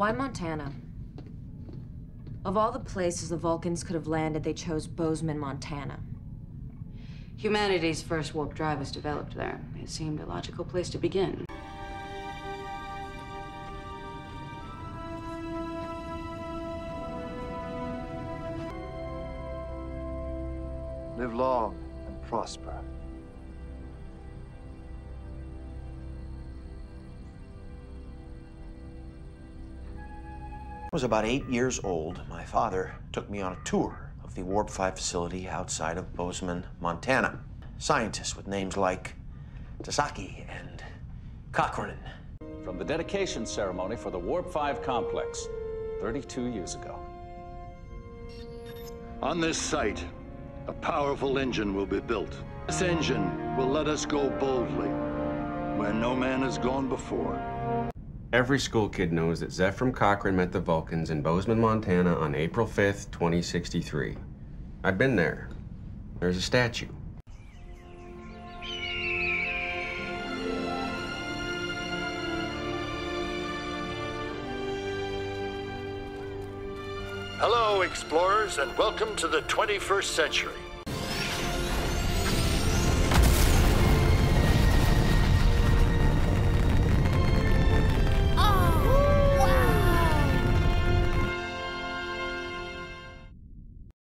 Why Montana? Of all the places the Vulcans could have landed, they chose Bozeman, Montana. Humanity's first warp drive was developed there. It seemed a logical place to begin. Live long and prosper. Was about eight years old. My father took me on a tour of the Warp 5 facility outside of Bozeman, Montana. Scientists with names like Tasaki and Cochrane. From the dedication ceremony for the Warp 5 complex 32 years ago. On this site, a powerful engine will be built. This engine will let us go boldly where no man has gone before. Every school kid knows that Zefram Cochrane met the Vulcans in Bozeman, Montana on April 5th, 2063. I've been there. There's a statue. Hello, explorers, and welcome to the 21st century.